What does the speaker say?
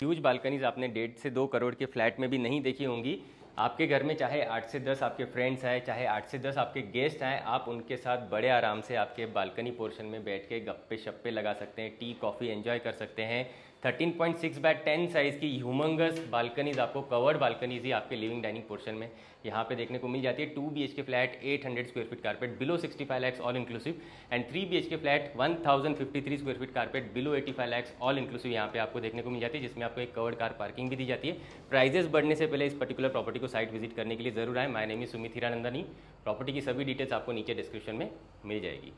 Huge balconies आपने डेढ़ से दो करोड़ के फ्लैट में भी नहीं देखी होंगी। आपके घर में चाहे आठ से दस आपके फ्रेंड्स आए, चाहे आठ से दस आपके गेस्ट आए, आप उनके साथ बड़े आराम से आपके बालकनी पोर्शन में बैठ के गप्पे शप्पे लगा सकते हैं टी कॉफ़ी एंजॉय कर सकते हैं। 13.6 point six by ten size की ह्यूमंगस बालकनीज आपको कवर्ड बालकनीज ही आपके लिविंग डाइनिंग पोर्शन में यहाँ पे देखने को मिल जाती है। Two B K flat 800 square feet carpet below 65 lakhs all inclusive and three B K flat 1053 square feet carpet below 85 lakhs all inclusive यहाँ पे आपको देखने को मिल जाती है, जिसमें आपको एक कवर्ड कार पार्किंग भी दी जाती है। प्राइजेस बढ़ने से पहले इस पर्टिकुलर प्रॉपर्टी को साइट विज़िट करने के लिए ज़रूर आए। My name is Sumit Hiranandani property की सभी डिटेल्स आपको नीचे डिस्क्रिप्शन में मिल जाएगी।